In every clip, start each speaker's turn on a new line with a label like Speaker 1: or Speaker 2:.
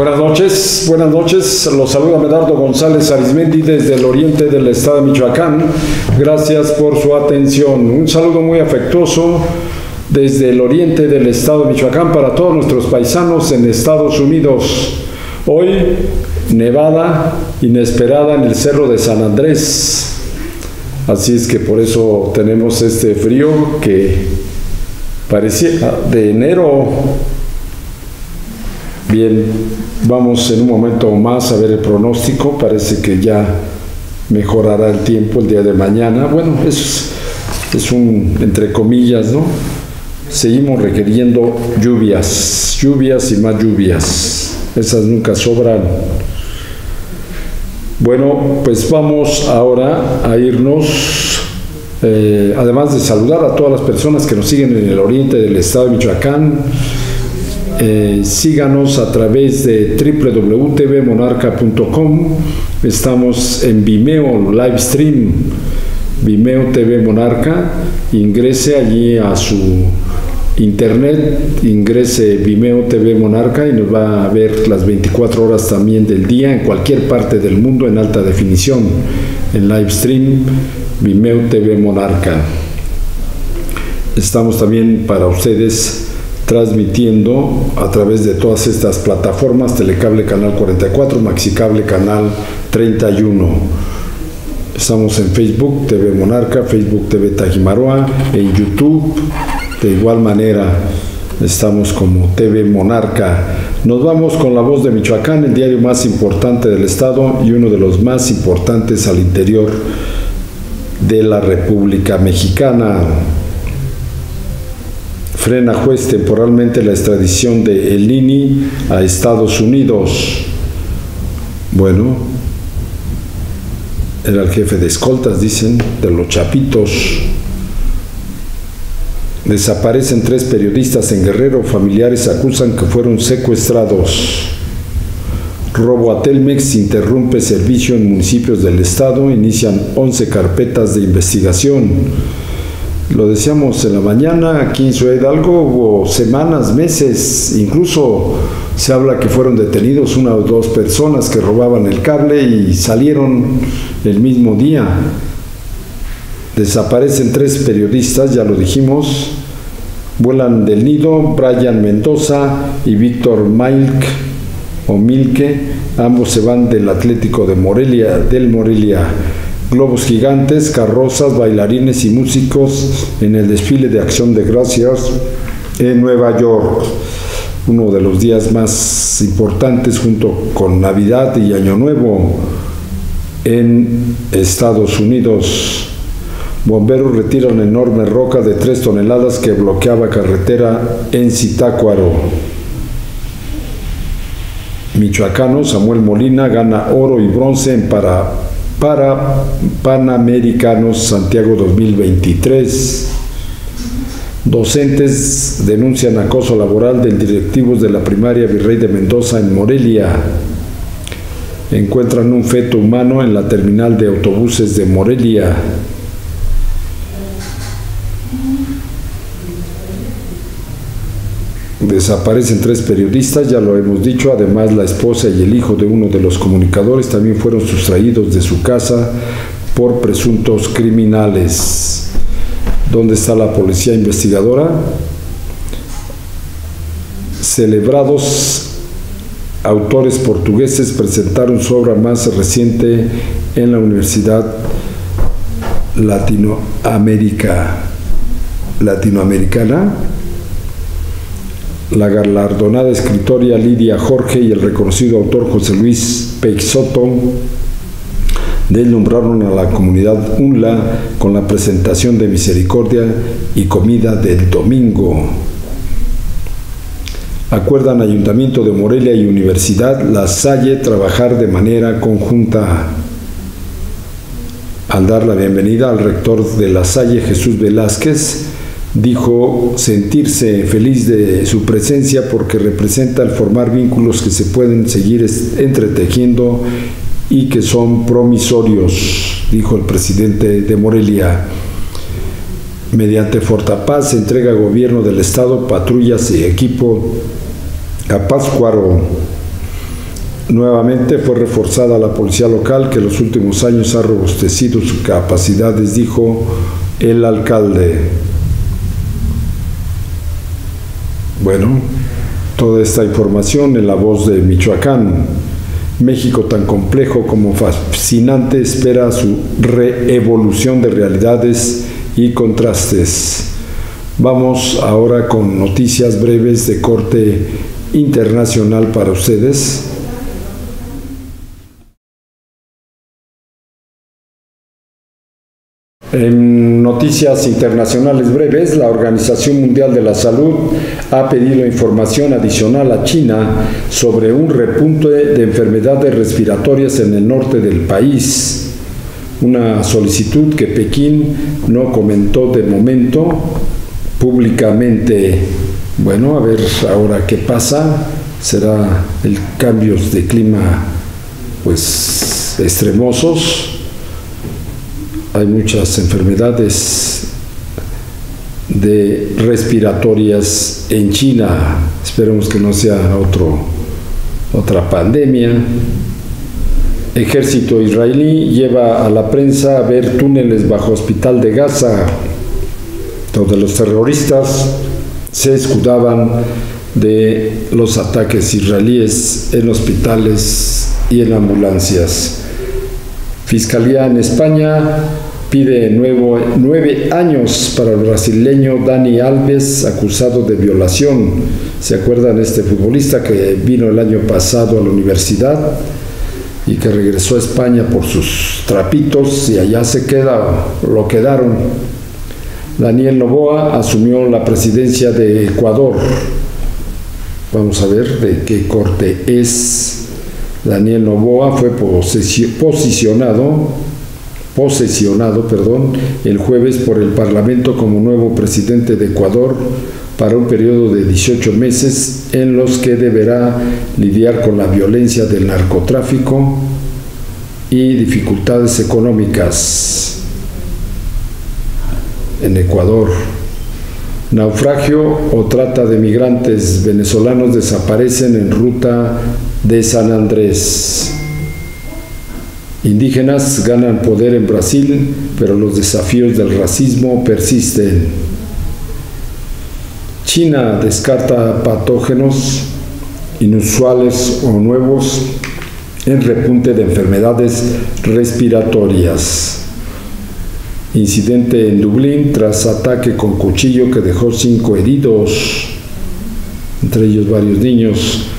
Speaker 1: Buenas noches, buenas noches. Los saluda Medardo González Arismendi desde el oriente del estado de Michoacán. Gracias por su atención. Un saludo muy afectuoso desde el oriente del estado de Michoacán para todos nuestros paisanos en Estados Unidos. Hoy, nevada inesperada en el cerro de San Andrés. Así es que por eso tenemos este frío que parecía de enero Bien, vamos en un momento más a ver el pronóstico. Parece que ya mejorará el tiempo el día de mañana. Bueno, es, es un, entre comillas, ¿no? Seguimos requiriendo lluvias, lluvias y más lluvias. Esas nunca sobran. Bueno, pues vamos ahora a irnos, eh, además de saludar a todas las personas que nos siguen en el oriente del estado de Michoacán, eh, síganos a través de www.tvmonarca.com. Estamos en Vimeo Live Stream, Vimeo TV Monarca. Ingrese allí a su internet, ingrese Vimeo TV Monarca y nos va a ver las 24 horas también del día en cualquier parte del mundo en alta definición. En live stream, Vimeo TV Monarca. Estamos también para ustedes transmitiendo a través de todas estas plataformas, Telecable Canal 44, Maxicable Canal 31. Estamos en Facebook TV Monarca, Facebook TV Tajimaroa, en YouTube, de igual manera estamos como TV Monarca. Nos vamos con La Voz de Michoacán, el diario más importante del estado y uno de los más importantes al interior de la República Mexicana frena juez temporalmente la extradición de Elini a Estados Unidos. Bueno, era el jefe de escoltas, dicen, de los chapitos. Desaparecen tres periodistas en Guerrero, familiares acusan que fueron secuestrados. Robo a Telmex interrumpe servicio en municipios del estado, inician 11 carpetas de investigación. Lo decíamos en la mañana, aquí en Ciudad Hidalgo hubo semanas, meses, incluso se habla que fueron detenidos una o dos personas que robaban el cable y salieron el mismo día. Desaparecen tres periodistas, ya lo dijimos, vuelan del nido, Brian Mendoza y Víctor Milk o Milke, ambos se van del Atlético de Morelia, del Morelia globos gigantes, carrozas, bailarines y músicos en el desfile de acción de gracias en Nueva York. Uno de los días más importantes junto con Navidad y Año Nuevo en Estados Unidos. Bomberos retiran enorme roca de tres toneladas que bloqueaba carretera en Zitácuaro. Michoacano Samuel Molina gana oro y bronce en para para Panamericanos Santiago 2023. Docentes denuncian acoso laboral del directivos de la primaria Virrey de Mendoza en Morelia. Encuentran un feto humano en la terminal de autobuses de Morelia. Desaparecen tres periodistas, ya lo hemos dicho, además la esposa y el hijo de uno de los comunicadores también fueron sustraídos de su casa por presuntos criminales. ¿Dónde está la policía investigadora? Celebrados autores portugueses presentaron su obra más reciente en la Universidad Latinoamérica, Latinoamericana la galardonada escritora Lidia Jorge y el reconocido autor José Luis Peixoto nombraron a la comunidad UNLA con la presentación de misericordia y comida del domingo. Acuerdan Ayuntamiento de Morelia y Universidad La Salle trabajar de manera conjunta. Al dar la bienvenida al rector de La Salle, Jesús Velázquez, dijo sentirse feliz de su presencia porque representa el formar vínculos que se pueden seguir entretejiendo y que son promisorios, dijo el presidente de Morelia. Mediante Fortapaz se entrega gobierno del Estado patrullas y equipo a Páscuaro. Nuevamente fue reforzada la policía local que en los últimos años ha robustecido sus capacidades, dijo el alcalde. Bueno, toda esta información en la voz de Michoacán. México tan complejo como fascinante espera su reevolución de realidades y contrastes. Vamos ahora con noticias breves de corte internacional para ustedes. En noticias internacionales breves, la Organización Mundial de la Salud ha pedido información adicional a China sobre un repunte de enfermedades respiratorias en el norte del país. Una solicitud que Pekín no comentó de momento públicamente. Bueno, a ver ahora qué pasa. Será el cambios de clima pues extremosos hay muchas enfermedades de respiratorias en China. Esperemos que no sea otro, otra pandemia. Ejército israelí lleva a la prensa a ver túneles bajo hospital de Gaza, donde los terroristas se escudaban de los ataques israelíes en hospitales y en ambulancias. Fiscalía en España pide nuevo, nueve años para el brasileño Dani Alves, acusado de violación. ¿Se acuerdan este futbolista que vino el año pasado a la universidad y que regresó a España por sus trapitos y allá se queda, lo quedaron? Daniel Novoa asumió la presidencia de Ecuador. Vamos a ver de qué corte es. Daniel Novoa fue posicionado, posesionado perdón, el jueves por el Parlamento como nuevo presidente de Ecuador para un periodo de 18 meses en los que deberá lidiar con la violencia del narcotráfico y dificultades económicas en Ecuador. Naufragio o trata de migrantes venezolanos desaparecen en ruta de San Andrés. Indígenas ganan poder en Brasil, pero los desafíos del racismo persisten. China descarta patógenos inusuales o nuevos en repunte de enfermedades respiratorias. Incidente en Dublín tras ataque con cuchillo que dejó cinco heridos, entre ellos varios niños.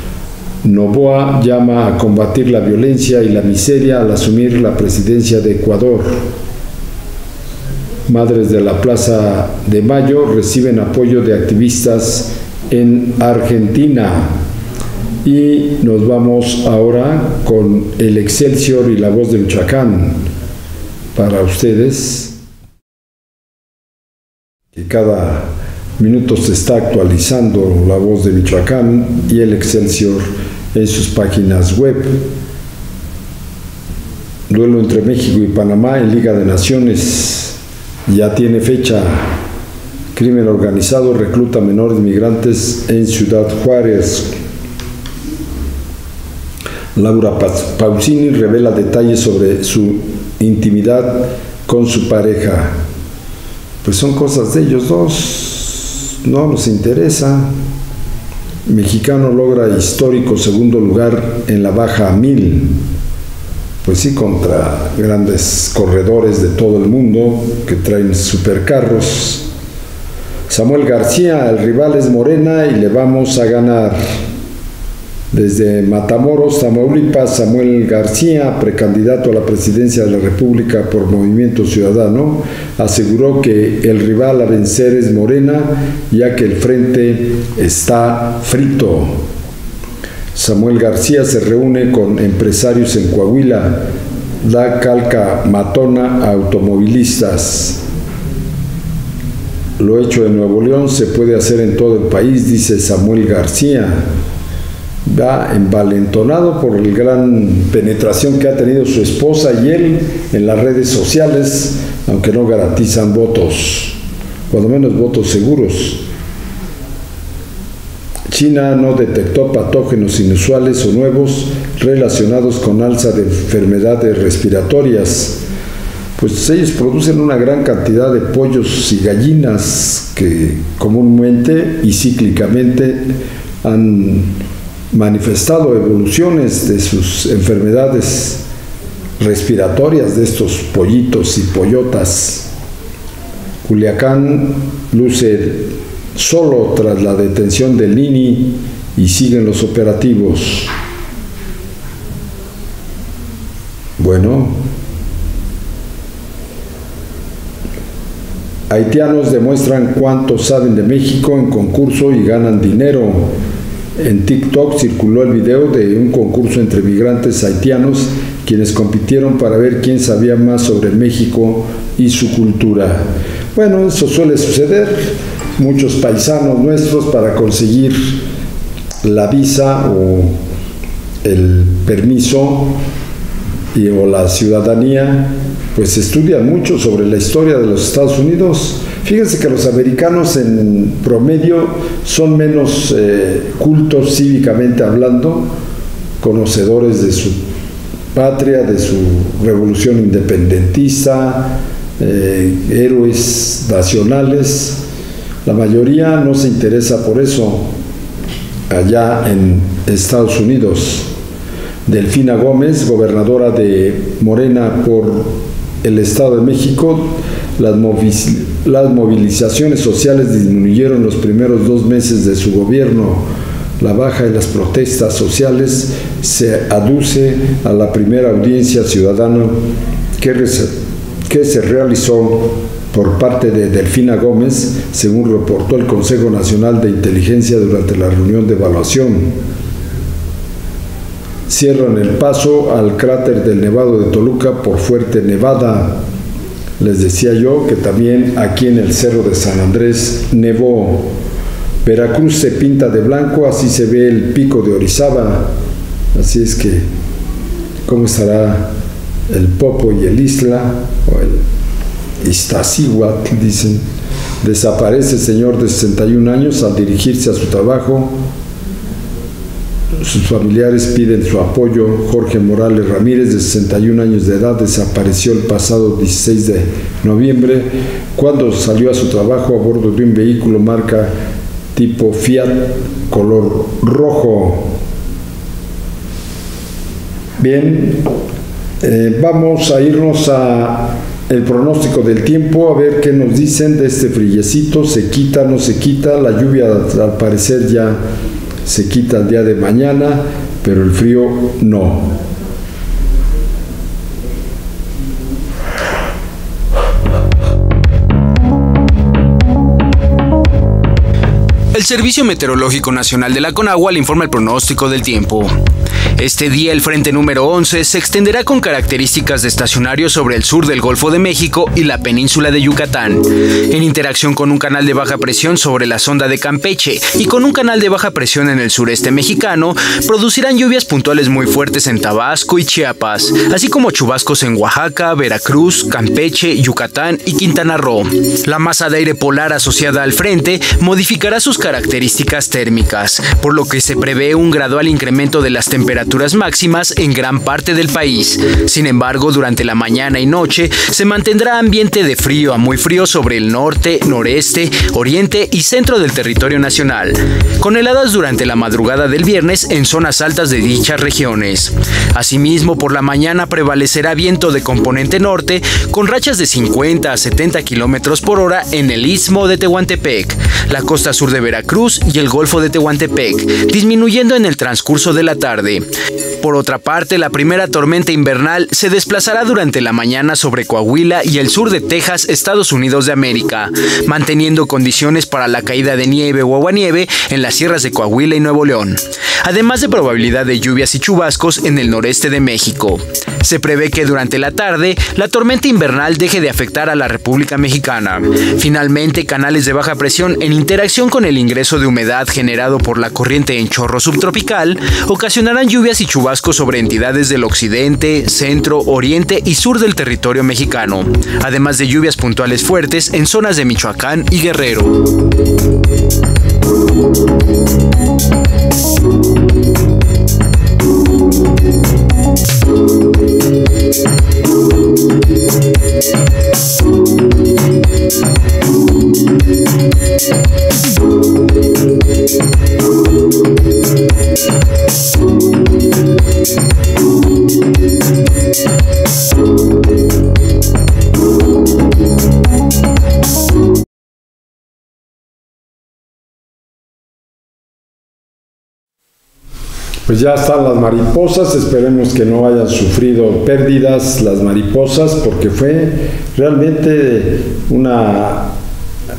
Speaker 1: Novoa llama a combatir la violencia y la miseria al asumir la presidencia de Ecuador. Madres de la Plaza de Mayo reciben apoyo de activistas en Argentina. Y nos vamos ahora con el Excelsior y la voz de Michoacán para ustedes, que cada minuto se está actualizando la voz de Michoacán y el Excelsior en sus páginas web. Duelo entre México y Panamá en Liga de Naciones ya tiene fecha. Crimen organizado recluta menores migrantes en Ciudad Juárez. Laura Pausini revela detalles sobre su intimidad con su pareja. Pues son cosas de ellos dos, no nos interesa. Mexicano logra histórico segundo lugar en la baja 1000. Pues sí, contra grandes corredores de todo el mundo que traen supercarros. Samuel García, el rival es Morena y le vamos a ganar. Desde Matamoros, Tamaulipas, Samuel García, precandidato a la presidencia de la República por Movimiento Ciudadano, aseguró que el rival a vencer es Morena, ya que el frente está frito. Samuel García se reúne con empresarios en Coahuila, da calca matona a automovilistas. Lo hecho en Nuevo León se puede hacer en todo el país, dice Samuel García va envalentonado por la gran penetración que ha tenido su esposa y él en las redes sociales, aunque no garantizan votos, cuando menos votos seguros. China no detectó patógenos inusuales o nuevos relacionados con alza de enfermedades respiratorias. Pues ellos producen una gran cantidad de pollos y gallinas que comúnmente y cíclicamente han manifestado evoluciones de sus enfermedades respiratorias de estos pollitos y pollotas. Culiacán luce solo tras la detención del Nini y siguen los operativos. Bueno, haitianos demuestran cuánto saben de México en concurso y ganan dinero. En TikTok circuló el video de un concurso entre migrantes haitianos quienes compitieron para ver quién sabía más sobre México y su cultura. Bueno, eso suele suceder. Muchos paisanos nuestros para conseguir la visa o el permiso y, o la ciudadanía, pues estudian mucho sobre la historia de los Estados Unidos. Fíjense que los americanos en promedio son menos eh, cultos cívicamente hablando, conocedores de su patria, de su revolución independentista, eh, héroes nacionales. La mayoría no se interesa por eso allá en Estados Unidos. Delfina Gómez, gobernadora de Morena por el Estado de México, las, movilizaciones sociales disminuyeron los primeros dos meses de su gobierno. La baja de las protestas sociales se aduce a la primera audiencia ciudadana que, que se realizó por parte de Delfina Gómez, según reportó el Consejo Nacional de Inteligencia durante la reunión de evaluación cierran el paso al cráter del Nevado de Toluca por Fuerte Nevada. Les decía yo que también aquí en el Cerro de San Andrés nevó. Veracruz se pinta de blanco, así se ve el pico de Orizaba. Así es que, ¿cómo estará el Popo y el Isla? O el Iztaccíhuatl, dicen. Desaparece señor de 61 años al dirigirse a su trabajo sus familiares piden su apoyo. Jorge Morales Ramírez, de 61 años de edad, desapareció el pasado 16 de noviembre cuando salió a su trabajo a bordo de un vehículo marca tipo Fiat color rojo. Bien, eh, vamos a irnos a el pronóstico del tiempo, a ver qué nos dicen de este frillecito, se quita, no se quita, la lluvia al parecer ya se quita el día de mañana, pero el frío no.
Speaker 2: El Servicio Meteorológico Nacional de la Conagua le informa el pronóstico del tiempo. Este día el frente número 11 se extenderá con características de estacionario sobre el sur del Golfo de México y la península de Yucatán, en interacción con un canal de baja presión sobre la sonda de Campeche y con un canal de baja presión en el sureste mexicano, producirán lluvias puntuales muy fuertes en Tabasco y Chiapas, así como chubascos en Oaxaca, Veracruz, Campeche, Yucatán y Quintana Roo. La masa de aire polar asociada al frente modificará sus características térmicas, por lo que se prevé un gradual incremento de las temperaturas máximas en gran parte del país. Sin embargo, durante la mañana y noche se mantendrá ambiente de frío a muy frío sobre el norte, noreste, oriente y centro del territorio nacional, con heladas durante la madrugada del viernes en zonas altas de dichas regiones. Asimismo, por la mañana prevalecerá viento de componente norte con rachas de 50 a 70 kilómetros por hora en el istmo de Tehuantepec, la costa sur de Veracruz y el golfo de Tehuantepec, disminuyendo en el transcurso de la tarde. Por otra parte, la primera tormenta invernal se desplazará durante la mañana sobre Coahuila y el sur de Texas, Estados Unidos de América, manteniendo condiciones para la caída de nieve o aguanieve en las sierras de Coahuila y Nuevo León, además de probabilidad de lluvias y chubascos en el noreste de México. Se prevé que durante la tarde la tormenta invernal deje de afectar a la República Mexicana. Finalmente, canales de baja presión en interacción con el ingreso de humedad generado por la corriente en chorro subtropical ocasionarán lluvias y chubascos sobre entidades del occidente, centro, oriente y sur del territorio mexicano, además de lluvias puntuales fuertes en zonas de Michoacán y Guerrero.
Speaker 1: Pues ya están las mariposas, esperemos que no hayan sufrido pérdidas las mariposas porque fue realmente un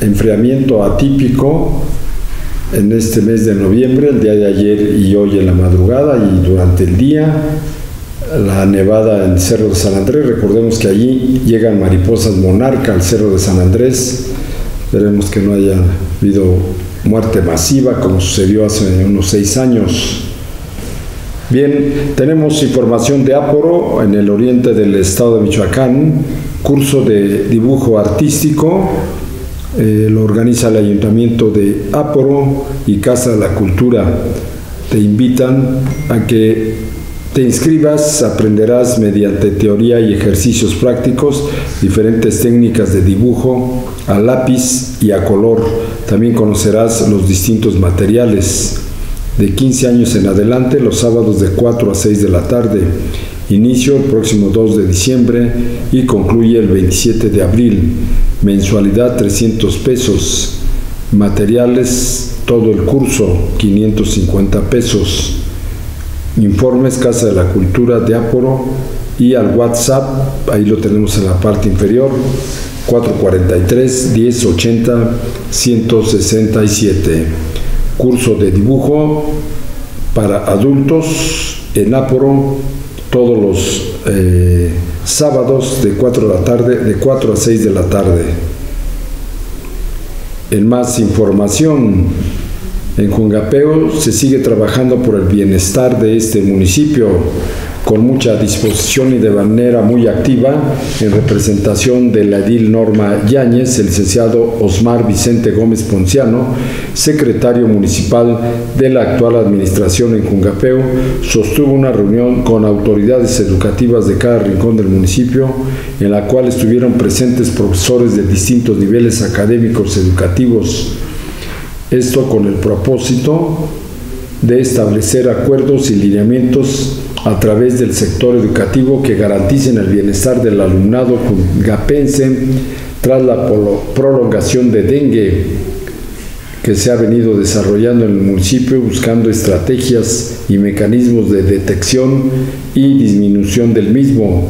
Speaker 1: enfriamiento atípico en este mes de noviembre, el día de ayer y hoy en la madrugada y durante el día. La nevada en el Cerro de San Andrés, recordemos que allí llegan mariposas monarca al Cerro de San Andrés, esperemos que no haya habido muerte masiva como sucedió hace unos seis años. Bien, tenemos información de Áporo en el oriente del estado de Michoacán, curso de dibujo artístico, eh, lo organiza el ayuntamiento de Áporo y Casa de la Cultura. Te invitan a que te inscribas, aprenderás mediante teoría y ejercicios prácticos diferentes técnicas de dibujo a lápiz y a color. También conocerás los distintos materiales de 15 años en adelante, los sábados de 4 a 6 de la tarde. Inicio el próximo 2 de diciembre y concluye el 27 de abril. Mensualidad 300 pesos. Materiales, todo el curso 550 pesos. Informes Casa de la Cultura de Áporo y al WhatsApp, ahí lo tenemos en la parte inferior, 443 1080 167 curso de dibujo para adultos en Áporo todos los eh, sábados de 4 de la tarde, de 4 a 6 de la tarde. En más información, en Jungapeo se sigue trabajando por el bienestar de este municipio con mucha disposición y de manera muy activa en representación de la edil Norma Yáñez, el licenciado Osmar Vicente Gómez Ponciano, secretario municipal de la actual administración en Jungapeo, sostuvo una reunión con autoridades educativas de cada rincón del municipio, en la cual estuvieron presentes profesores de distintos niveles académicos educativos. Esto con el propósito de establecer acuerdos y lineamientos a través del sector educativo que garanticen el bienestar del alumnado jungapense tras la prolongación de dengue que se ha venido desarrollando en el municipio buscando estrategias y mecanismos de detección y disminución del mismo.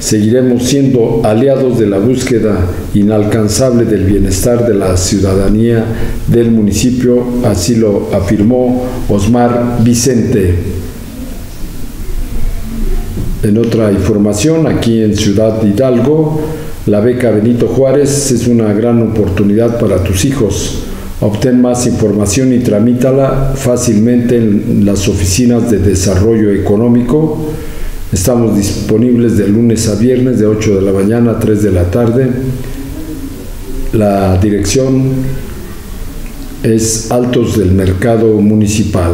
Speaker 1: Seguiremos siendo aliados de la búsqueda inalcanzable del bienestar de la ciudadanía del municipio, así lo afirmó Osmar Vicente. En otra información, aquí en Ciudad Hidalgo, la beca Benito Juárez es una gran oportunidad para tus hijos. Obtén más información y tramítala fácilmente en las oficinas de desarrollo económico. Estamos disponibles de lunes a viernes de 8 de la mañana a 3 de la tarde. La dirección es Altos del Mercado Municipal.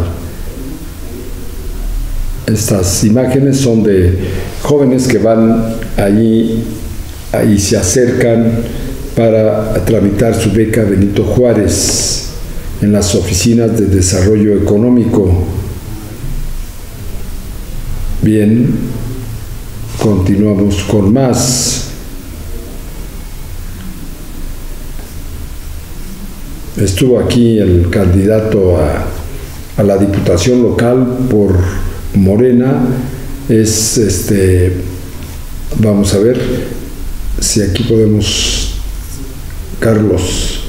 Speaker 1: Estas imágenes son de jóvenes que van allí y se acercan para tramitar su beca Benito Juárez en las oficinas de desarrollo económico. Bien, continuamos con más. Estuvo aquí el candidato a, a la diputación local por Morena es este vamos a ver si aquí podemos Carlos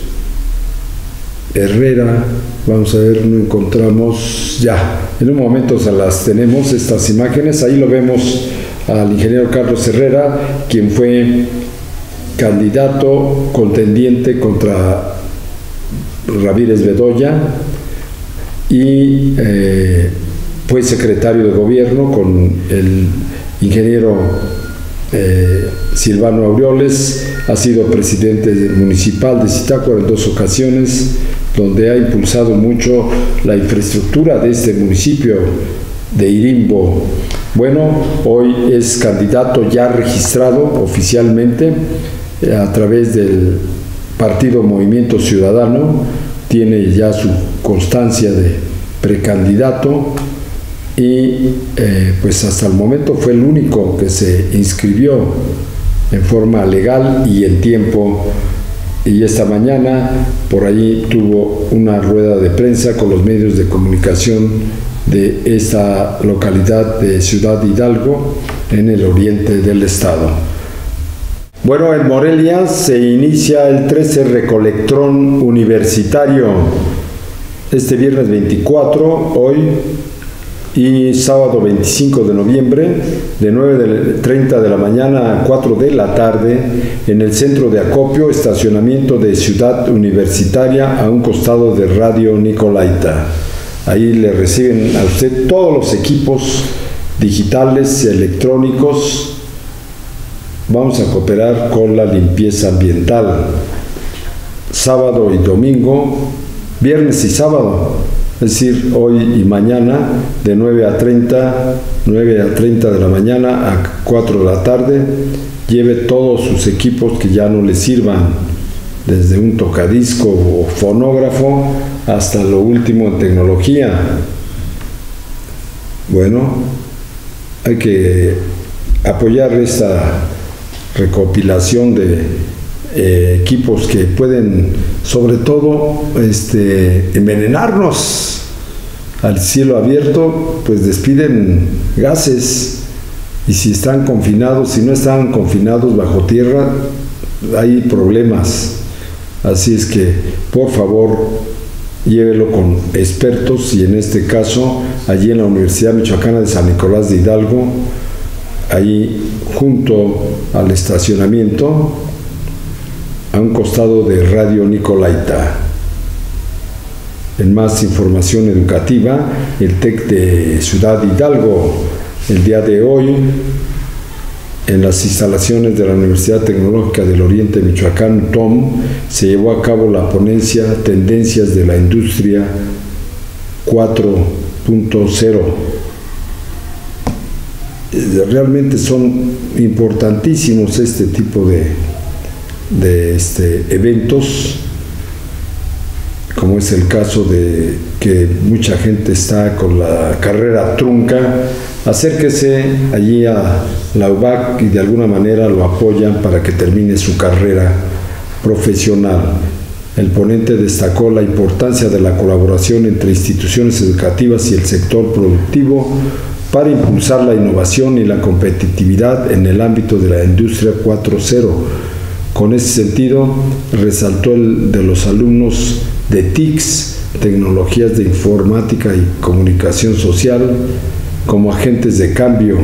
Speaker 1: Herrera. Vamos a ver no encontramos ya. En un momento se las tenemos estas imágenes. Ahí lo vemos al ingeniero Carlos Herrera quien fue candidato contendiente contra Ramírez Bedoya y eh, fue secretario de gobierno con el ingeniero eh, Silvano Aureoles, ha sido presidente municipal de Zitácuaro en dos ocasiones, donde ha impulsado mucho la infraestructura de este municipio de Irimbo. Bueno, hoy es candidato ya registrado oficialmente eh, a través del partido Movimiento Ciudadano, tiene ya su constancia de precandidato y eh, pues hasta el momento fue el único que se inscribió en forma legal y en tiempo y esta mañana por allí tuvo una rueda de prensa con los medios de comunicación de esta localidad de Ciudad Hidalgo en el oriente del estado. Bueno, en Morelia se inicia el 13 Recolectrón Universitario este viernes 24, hoy y sábado 25 de noviembre de 9.30 de la mañana a 4 de la tarde en el centro de acopio, estacionamiento de Ciudad Universitaria a un costado de Radio Nicolaita. Ahí le reciben a usted todos los equipos digitales, electrónicos. Vamos a cooperar con la limpieza ambiental. Sábado y domingo, viernes y sábado es decir, hoy y mañana, de 9 a 30, 9 a 30 de la mañana a 4 de la tarde, lleve todos sus equipos que ya no le sirvan, desde un tocadisco o fonógrafo hasta lo último en tecnología. Bueno, hay que apoyar esta recopilación de eh, equipos que pueden sobre todo este, envenenarnos al cielo abierto, pues despiden gases y si están confinados, si no están confinados bajo tierra, hay problemas. Así es que, por favor, llévelo con expertos y en este caso, allí en la Universidad Michoacana de San Nicolás de Hidalgo, ahí junto al estacionamiento, a un costado de Radio Nicolaita. En más información educativa, el TEC de Ciudad Hidalgo, el día de hoy, en las instalaciones de la Universidad Tecnológica del Oriente Michoacán, TOM, se llevó a cabo la ponencia Tendencias de la Industria 4.0. Realmente son importantísimos este tipo de de este, eventos, como es el caso de que mucha gente está con la carrera trunca, acérquese allí a la UBAC y de alguna manera lo apoyan para que termine su carrera profesional. El ponente destacó la importancia de la colaboración entre instituciones educativas y el sector productivo para impulsar la innovación y la competitividad en el ámbito de la industria 4.0 con ese sentido, resaltó el de los alumnos de TICS, Tecnologías de Informática y Comunicación Social, como agentes de cambio,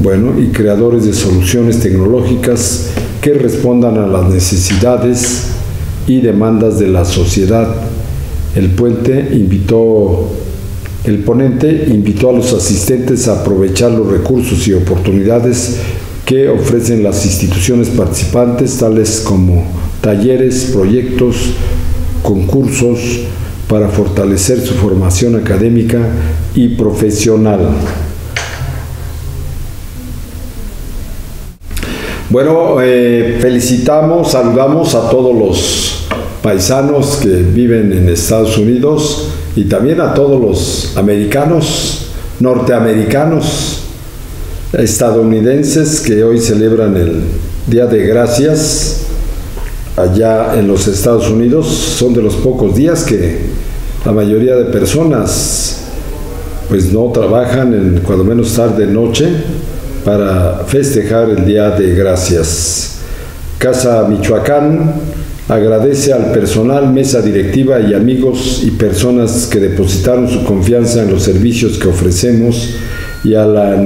Speaker 1: bueno, y creadores de soluciones tecnológicas que respondan a las necesidades y demandas de la sociedad. El puente invitó el ponente invitó a los asistentes a aprovechar los recursos y oportunidades que ofrecen las instituciones participantes, tales como talleres, proyectos, concursos, para fortalecer su formación académica y profesional. Bueno, eh, felicitamos, saludamos a todos los paisanos que viven en Estados Unidos y también a todos los americanos, norteamericanos, estadounidenses que hoy celebran el Día de Gracias allá en los Estados Unidos. Son de los pocos días que la mayoría de personas pues no trabajan en cuando menos tarde noche para festejar el Día de Gracias. Casa Michoacán agradece al personal, mesa directiva y amigos y personas que depositaron su confianza en los servicios que ofrecemos y a la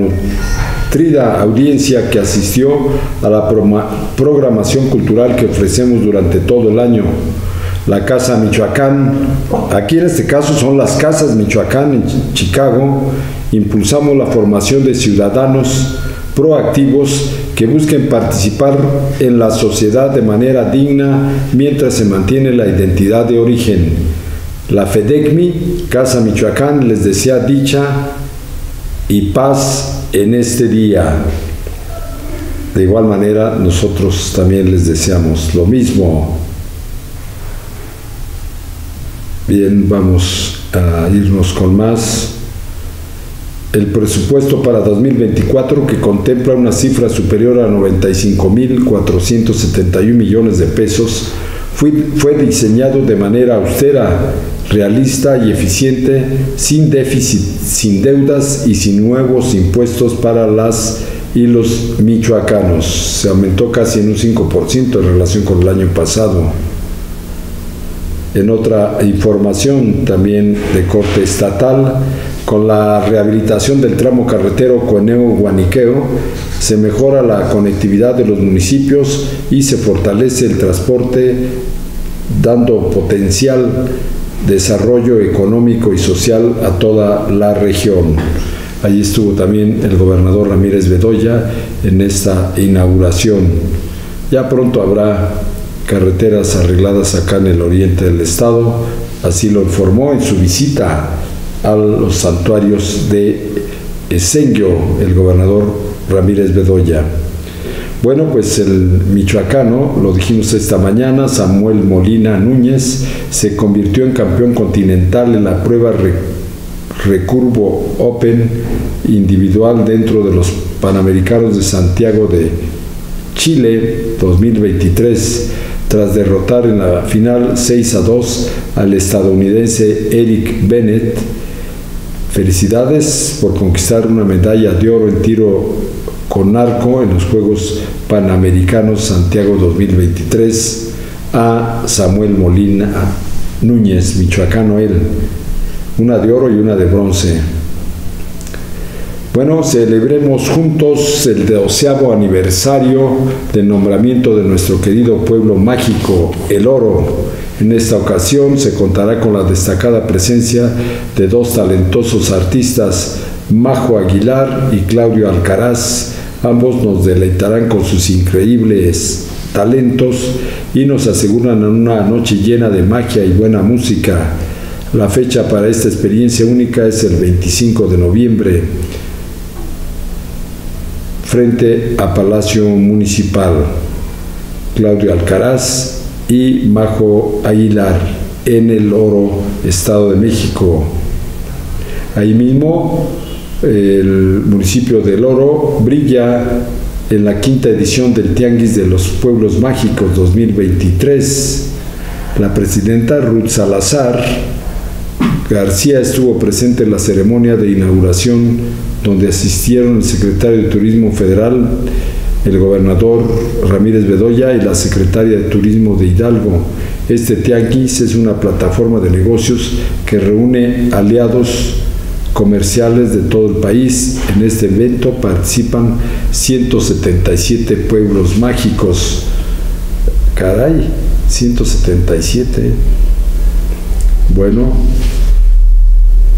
Speaker 1: nutrida audiencia que asistió a la programación cultural que ofrecemos durante todo el año. La Casa Michoacán, aquí en este caso son las Casas Michoacán en Chicago, impulsamos la formación de ciudadanos proactivos que busquen participar en la sociedad de manera digna mientras se mantiene la identidad de origen. La FEDECMI, Casa Michoacán, les desea dicha y paz en este día. De igual manera, nosotros también les deseamos lo mismo. Bien, vamos a irnos con más. El presupuesto para 2024, que contempla una cifra superior a 95.471 millones de pesos, fue, fue diseñado de manera austera, realista y eficiente, sin déficit, sin deudas y sin nuevos impuestos para las y los michoacanos. Se aumentó casi en un 5% en relación con el año pasado. En otra información también de corte estatal, con la rehabilitación del tramo carretero Coeneo-Guaniqueo, se mejora la conectividad de los municipios y se fortalece el transporte, dando potencial desarrollo económico y social a toda la región. Allí estuvo también el gobernador Ramírez Bedoya en esta inauguración. Ya pronto habrá carreteras arregladas acá en el oriente del estado, así lo informó en su visita a los santuarios de Esenguio, el gobernador Ramírez Bedoya. Bueno, pues el michoacano, lo dijimos esta mañana, Samuel Molina Núñez se convirtió en campeón continental en la prueba recurvo Open individual dentro de los Panamericanos de Santiago de Chile 2023 tras derrotar en la final 6 a 2 al estadounidense Eric Bennett. Felicidades por conquistar una medalla de oro en tiro con arco en los Juegos Panamericanos Santiago 2023 a Samuel Molina Núñez, michoacano él, una de oro y una de bronce. Bueno, celebremos juntos el doceavo aniversario del nombramiento de nuestro querido pueblo mágico, el oro. En esta ocasión se contará con la destacada presencia de dos talentosos artistas, Majo Aguilar y Claudio Alcaraz. Ambos nos deleitarán con sus increíbles talentos y nos aseguran una noche llena de magia y buena música. La fecha para esta experiencia única es el 25 de noviembre frente a Palacio Municipal. Claudio Alcaraz y Majo Aguilar en el Oro, Estado de México. Ahí mismo el municipio del Oro brilla en la quinta edición del Tianguis de los Pueblos Mágicos 2023. La presidenta Ruth Salazar García estuvo presente en la ceremonia de inauguración donde asistieron el secretario de Turismo Federal, el gobernador Ramírez Bedoya y la secretaria de Turismo de Hidalgo. Este tianguis es una plataforma de negocios que reúne aliados comerciales de todo el país. En este evento participan 177 pueblos mágicos. Caray, 177. Bueno,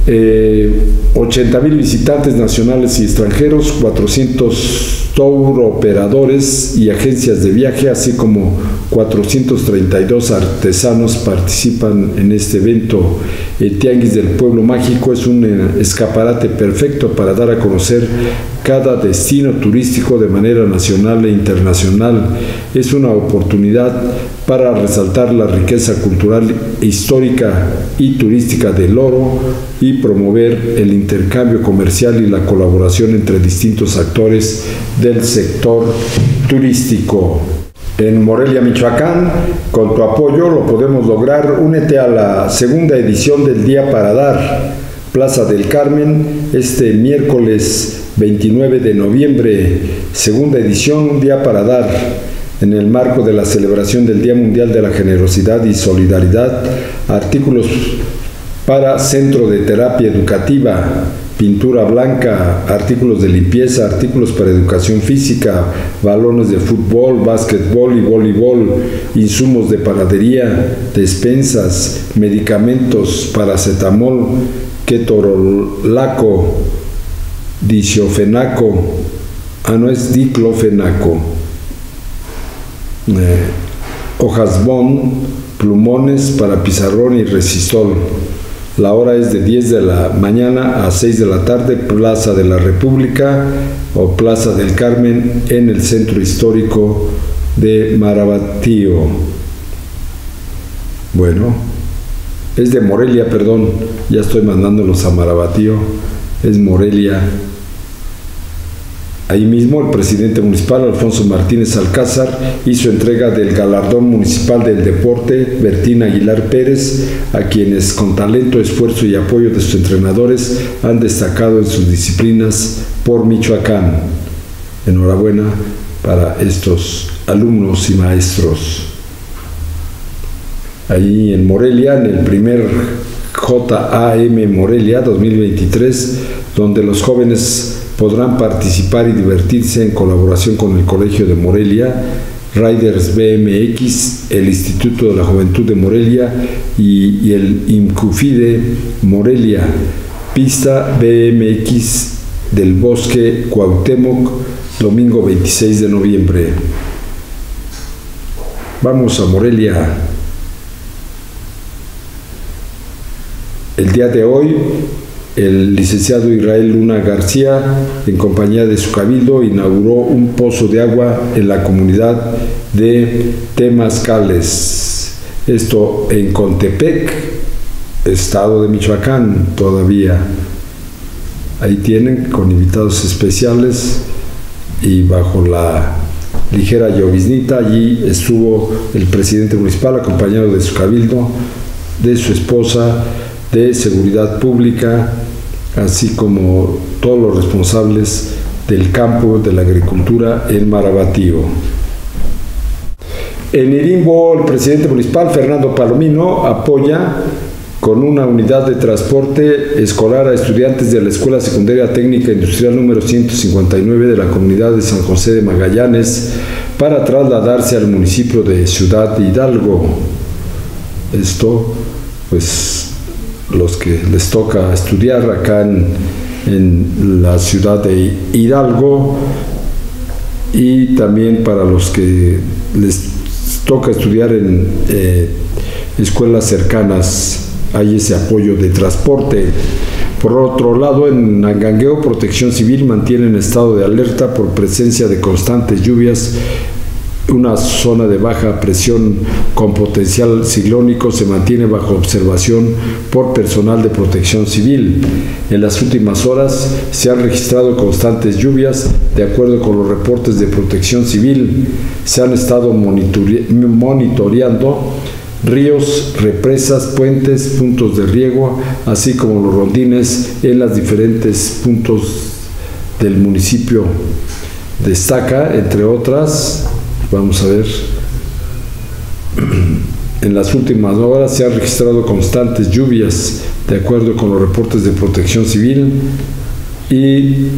Speaker 1: eh, 80 mil visitantes nacionales y extranjeros, 400 tour operadores y agencias de viaje, así como 432 artesanos participan en este evento. El Tianguis del Pueblo Mágico es un eh, escaparate perfecto para dar a conocer cada destino turístico de manera nacional e internacional. Es una oportunidad para resaltar la riqueza cultural, histórica y turística del oro y promover el intercambio comercial y la colaboración entre distintos actores del sector turístico. En Morelia, Michoacán, con tu apoyo lo podemos lograr. Únete a la segunda edición del Día para Dar, Plaza del Carmen, este miércoles 29 de noviembre, segunda edición, Día para Dar en el marco de la celebración del Día Mundial de la Generosidad y Solidaridad, artículos para Centro de Terapia Educativa, pintura blanca, artículos de limpieza, artículos para educación física, balones de fútbol, básquetbol y voleibol, insumos de panadería, despensas, medicamentos, paracetamol, ketorolaco, diciofenaco, ah, no es diclofenaco. Eh, hojas bond, plumones para pizarrón y resistol. La hora es de 10 de la mañana a 6 de la tarde, Plaza de la República o Plaza del Carmen en el centro histórico de Marabatío. Bueno, es de Morelia, perdón, ya estoy mandándolos a Marabatío, es Morelia. Ahí mismo el presidente municipal, Alfonso Martínez Alcázar, hizo entrega del galardón municipal del deporte, Bertín Aguilar Pérez, a quienes con talento, esfuerzo y apoyo de sus entrenadores han destacado en sus disciplinas por Michoacán. Enhorabuena para estos alumnos y maestros. Ahí en Morelia, en el primer JAM Morelia 2023, donde los jóvenes podrán participar y divertirse en colaboración con el Colegio de Morelia, Riders BMX, el Instituto de la Juventud de Morelia y, el IMCUFIDE Morelia, pista BMX del Bosque Cuauhtémoc, domingo 26 de noviembre. Vamos a Morelia. El día de hoy, el licenciado Israel Luna García, en compañía de su cabildo, inauguró un pozo de agua en la comunidad de Temascales. Esto en Contepec, estado de Michoacán, todavía. Ahí tienen con invitados especiales y bajo la ligera lloviznita allí estuvo el presidente municipal acompañado de su cabildo, de su esposa, de seguridad pública, así como todos los responsables del campo de la agricultura en Marabatío. En Irimbo, el presidente municipal, Fernando Palomino, apoya con una unidad de transporte escolar a estudiantes de la Escuela Secundaria Técnica Industrial número 159 de la comunidad de San José de Magallanes para trasladarse al municipio de Ciudad Hidalgo. Esto, pues, los que les toca estudiar acá en, en la ciudad de Hidalgo y también para los que les toca estudiar en eh, escuelas cercanas hay ese apoyo de transporte. Por otro lado, en Nangangueo, Protección Civil mantiene en estado de alerta por presencia de constantes lluvias. Una zona de baja presión con potencial ciclónico se mantiene bajo observación por personal de protección civil. En las últimas horas se han registrado constantes lluvias de acuerdo con los reportes de protección civil. Se han estado monitoreando ríos, represas, puentes, puntos de riego, así como los rondines en los diferentes puntos del municipio. Destaca, entre otras, vamos a ver, en las últimas horas se han registrado constantes lluvias, de acuerdo con los reportes de protección civil, y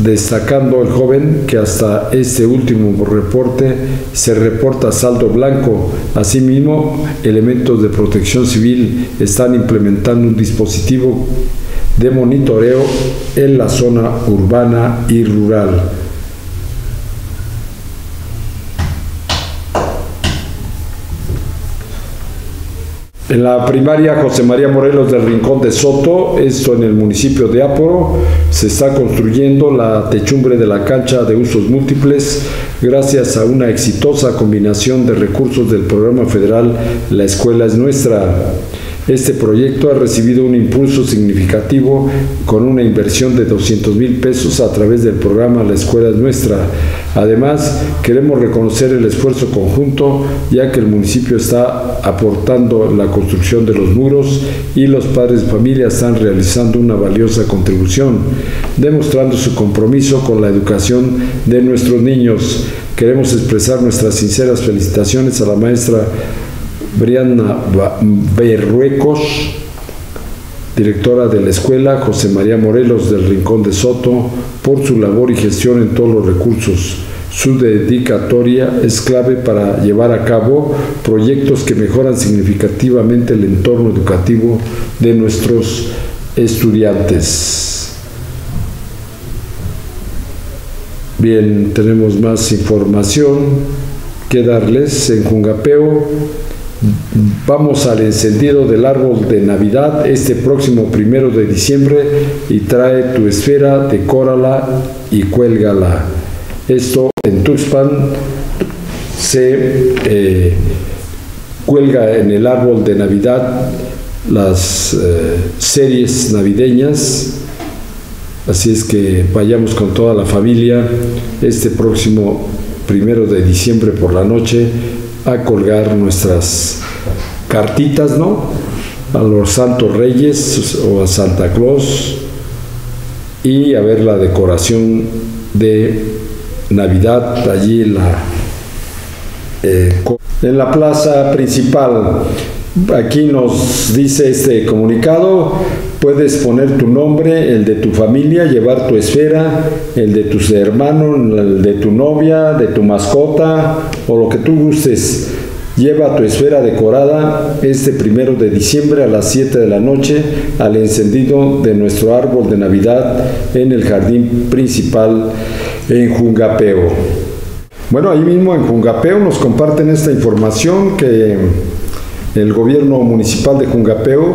Speaker 1: destacando el joven que hasta este último reporte se reporta saldo blanco. Asimismo, elementos de protección civil están implementando un dispositivo de monitoreo en la zona urbana y rural. En la primaria José María Morelos del Rincón de Soto, esto en el municipio de Áporo, se está construyendo la techumbre de la cancha de usos múltiples gracias a una exitosa combinación de recursos del programa federal La Escuela es Nuestra. Este proyecto ha recibido un impulso significativo con una inversión de 200 mil pesos a través del programa La Escuela es Nuestra Además, queremos reconocer el esfuerzo conjunto, ya que el municipio está aportando la construcción de los muros y los padres de familia están realizando una valiosa contribución, demostrando su compromiso con la educación de nuestros niños. Queremos expresar nuestras sinceras felicitaciones a la maestra Brianna Berruecos, directora de la escuela, José María Morelos del Rincón de Soto, por su labor y gestión en todos los recursos. Su dedicatoria es clave para llevar a cabo proyectos que mejoran significativamente el entorno educativo de nuestros estudiantes. Bien, tenemos más información que darles en Jungapeo. Vamos al encendido del árbol de Navidad este próximo primero de diciembre y trae tu esfera, decórala y cuélgala. Esto en Tuxpan se eh, cuelga en el árbol de Navidad las eh, series navideñas. Así es que vayamos con toda la familia este próximo primero de diciembre por la noche a colgar nuestras cartitas, ¿no? A los santos reyes o a Santa Claus y a ver la decoración de Navidad allí en la, eh, en la plaza principal. Aquí nos dice este comunicado, puedes poner tu nombre, el de tu familia, llevar tu esfera, el de tus hermanos, el de tu novia, de tu mascota o lo que tú gustes. Lleva tu esfera decorada este primero de diciembre a las 7 de la noche al encendido de nuestro árbol de Navidad en el jardín principal en Jungapeo. Bueno, ahí mismo en Jungapeo nos comparten esta información que el gobierno municipal de Jungapeo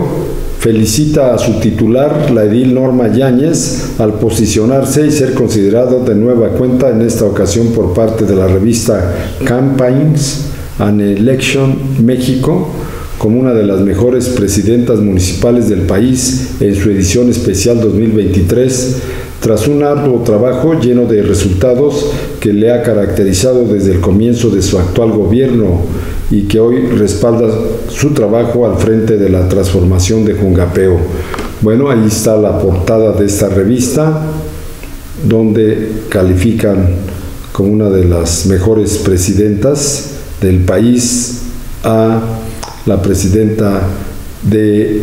Speaker 1: felicita a su titular, la edil Norma Yáñez, al posicionarse y ser considerado de nueva cuenta en esta ocasión por parte de la revista Campaigns and Election México como una de las mejores presidentas municipales del país en su edición especial 2023, tras un arduo trabajo lleno de resultados que le ha caracterizado desde el comienzo de su actual gobierno y que hoy respalda su trabajo al frente de la transformación de Jungapeo. Bueno, ahí está la portada de esta revista, donde califican como una de las mejores presidentas del país a la presidenta de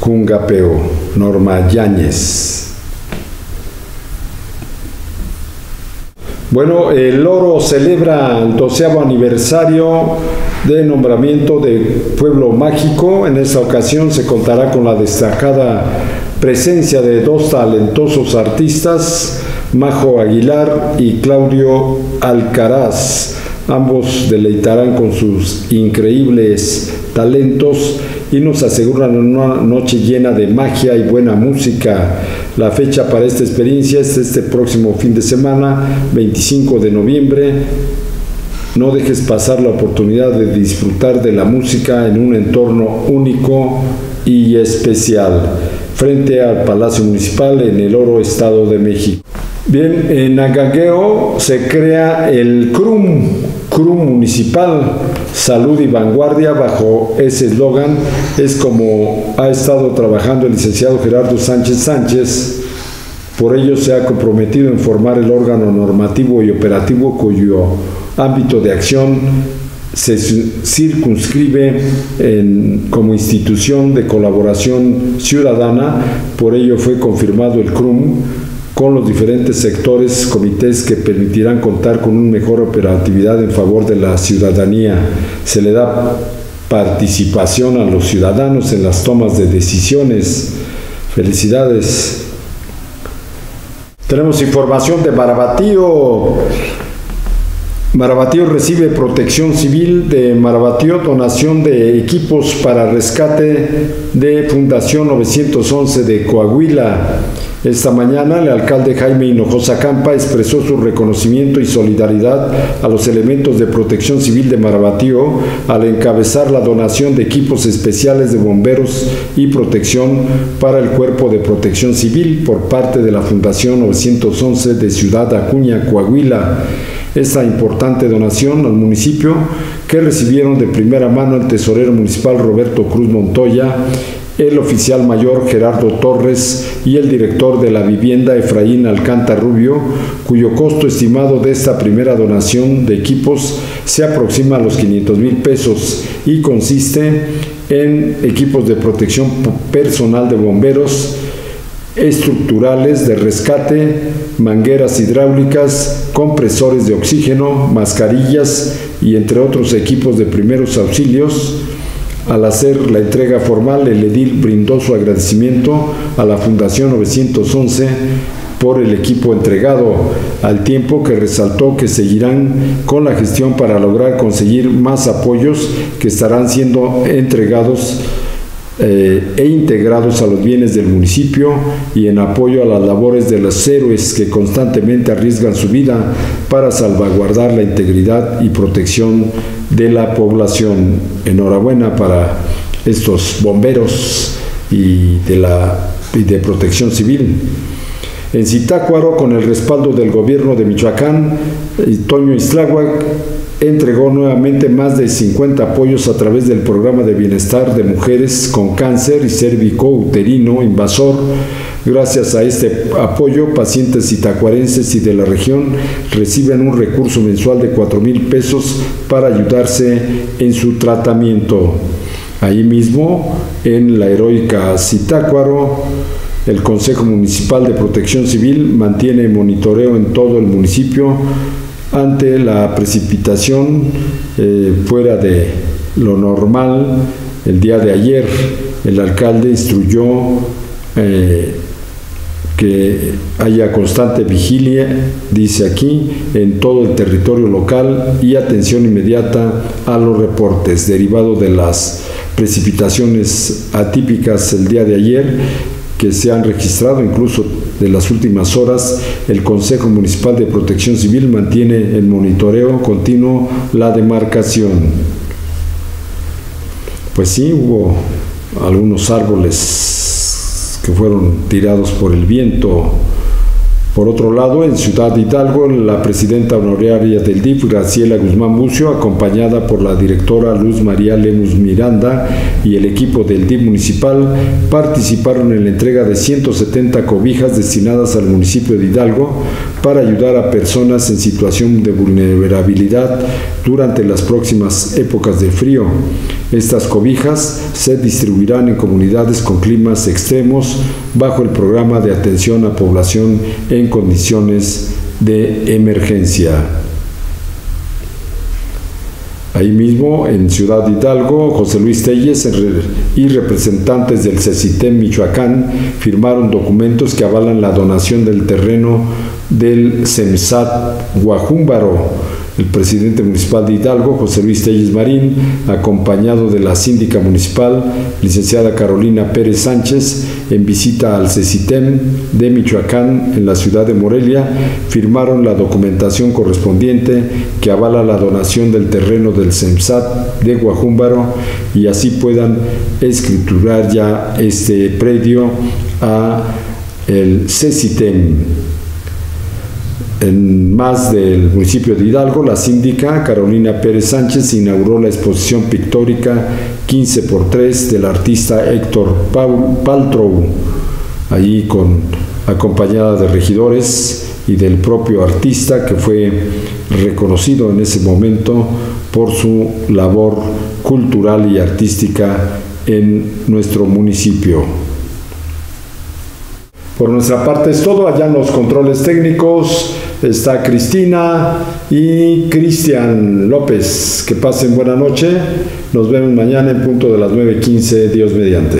Speaker 1: Jungapeo, Norma Yáñez. Bueno, el Oro celebra el doceavo aniversario de nombramiento de Pueblo Mágico. En esta ocasión se contará con la destacada presencia de dos talentosos artistas, Majo Aguilar y Claudio Alcaraz. Ambos deleitarán con sus increíbles talentos y nos aseguran una noche llena de magia y buena música. La fecha para esta experiencia es este próximo fin de semana, 25 de noviembre. No dejes pasar la oportunidad de disfrutar de la música en un entorno único y especial, frente al Palacio Municipal en el Oro Estado de México. Bien, en Agagueo se crea el CRUM, CRUM Municipal, Salud y Vanguardia, bajo ese eslogan. Es como ha estado trabajando el licenciado Gerardo Sánchez Sánchez. Por ello se ha comprometido en formar el órgano normativo y operativo cuyo ámbito de acción se circunscribe como institución de colaboración ciudadana, por ello fue confirmado el CRUM con los diferentes sectores, comités que permitirán contar con una mejor operatividad en favor de la ciudadanía. Se le da participación a los ciudadanos en las tomas de decisiones. Felicidades. Tenemos información de Marabatío. Marabatío recibe protección civil de Marabatío, donación de equipos para rescate de Fundación 911 de Coahuila. Esta mañana el alcalde Jaime Hinojosa Campa expresó su reconocimiento y solidaridad a los elementos de protección civil de Marabatío al encabezar la donación de equipos especiales de bomberos y protección para el Cuerpo de Protección Civil por parte de la Fundación 911 de Ciudad Acuña, Coahuila. Esta importante donación al municipio que recibieron de primera mano el tesorero municipal Roberto Cruz Montoya el oficial mayor Gerardo Torres y el director de la vivienda Efraín Alcanta Rubio, cuyo costo estimado de esta primera donación de equipos se aproxima a los 500 mil pesos y consiste en equipos de protección personal de bomberos, estructurales de rescate, mangueras hidráulicas, compresores de oxígeno, mascarillas y entre otros equipos de primeros auxilios, al hacer la entrega formal, el edil brindó su agradecimiento a la Fundación 911 por el equipo entregado, al tiempo que resaltó que seguirán con la gestión para lograr conseguir más apoyos que estarán siendo entregados eh, e integrados a los bienes del municipio y en apoyo a las labores de los héroes que constantemente arriesgan su vida para salvaguardar la integridad y protección de la población. Enhorabuena para estos bomberos y de, la, y de protección civil. En Zitácuaro, con el respaldo del gobierno de Michoacán, Toño Istláhuac entregó nuevamente más de 50 apoyos a través del programa de bienestar de mujeres con cáncer y cérvico uterino invasor. Gracias a este apoyo, pacientes itacuarenses y de la región reciben un recurso mensual de 4 mil pesos para ayudarse en su tratamiento. Ahí mismo, en la heroica Zitácuaro, el Consejo Municipal de Protección Civil mantiene monitoreo en todo el municipio ante la precipitación eh, fuera de lo normal. El día de ayer el alcalde instruyó eh, que haya constante vigilia, dice aquí, en todo el territorio local y atención inmediata a los reportes derivados de las precipitaciones atípicas el día de ayer que se han registrado incluso de las últimas horas, el Consejo Municipal de Protección Civil mantiene el monitoreo continuo, la demarcación. Pues sí, hubo algunos árboles que fueron tirados por el viento por otro lado, en Ciudad Hidalgo, la presidenta honoraria del DIF, Graciela Guzmán Bucio, acompañada por la directora Luz María Lemus Miranda y el equipo del DIF municipal, participaron en la entrega de 170 cobijas destinadas al municipio de Hidalgo para ayudar a personas en situación de vulnerabilidad durante las próximas épocas de frío. Estas cobijas se distribuirán en comunidades con climas extremos bajo el programa de atención a población en condiciones de emergencia. Ahí mismo, en Ciudad Hidalgo, José Luis Telles y representantes del CECITEM Michoacán firmaron documentos que avalan la donación del terreno del CEMSAT Guajúmbaro el presidente municipal de Hidalgo, José Luis Telles Marín, acompañado de la síndica municipal, licenciada Carolina Pérez Sánchez, en visita al CECITEM de Michoacán en la ciudad de Morelia, firmaron la documentación correspondiente que avala la donación del terreno del CEMSAT de Guajúmbaro y así puedan escriturar ya este predio a el CECITEM. En más del municipio de Hidalgo, la síndica Carolina Pérez Sánchez inauguró la exposición pictórica 15 por 3 del artista Héctor Paltrow, allí con, acompañada de regidores y del propio artista que fue reconocido en ese momento por su labor cultural y artística en nuestro municipio. Por nuestra parte es todo, allá en los controles técnicos está Cristina y Cristian López. Que pasen buena noche. Nos vemos mañana en punto de las 9.15, Dios mediante.